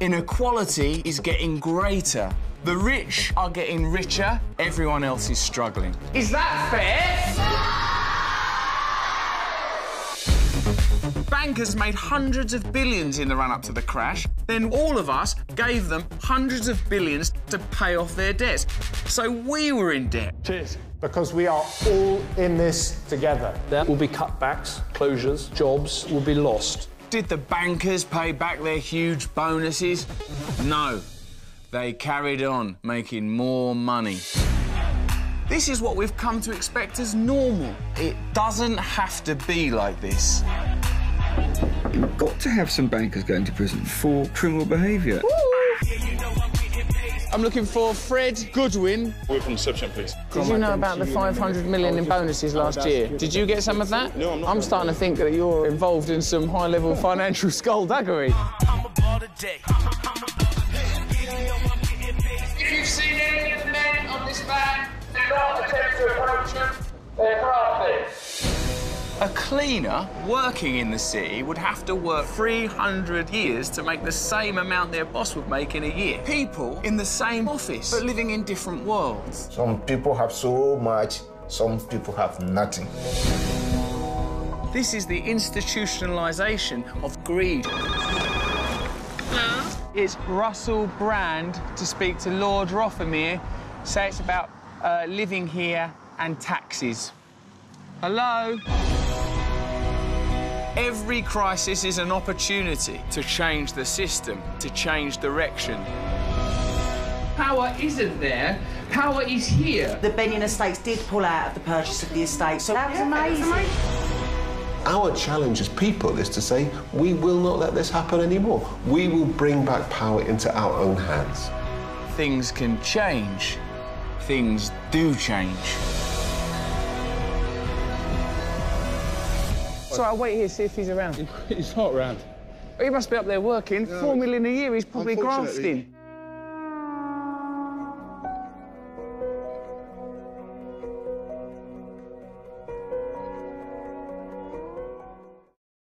Inequality is getting greater. The rich are getting richer, everyone else is struggling. Is that fair? Bankers made hundreds of billions in the run up to the crash. Then all of us gave them hundreds of billions to pay off their debts. So we were in debt. Cheers. Because we are all in this together. There will be cutbacks, closures, jobs will be lost. Did the bankers pay back their huge bonuses? No. They carried on making more money. This is what we've come to expect as normal. It doesn't have to be like this. You've got to have some bankers going to prison for criminal behaviour. I'm looking for Fred Goodwin. We're from reception, please. Did you know about the 500 million in bonuses last year? Did you get some of that? No, I'm not. I'm starting to think that you're involved in some high-level financial skullduggery. If you've seen any of the men on this van, do not attempt to approach them. They're crafty. A cleaner working in the city would have to work 300 years to make the same amount their boss would make in a year. People in the same office, but living in different worlds. Some people have so much, some people have nothing. This is the institutionalisation of greed. It's Russell Brand to speak to Lord Rothermere. Say it's about uh, living here and taxes. Hello? Every crisis is an opportunity to change the system, to change direction. Power isn't there, power is here. The Benyon Estates did pull out of the purchase of the estate, so that was amazing. Our challenge as people is to say, we will not let this happen anymore. We will bring back power into our own hands. Things can change. Things do change. So I'll wait here, see if he's around. He's not around. He must be up there working. Four million a year, he's probably grafting.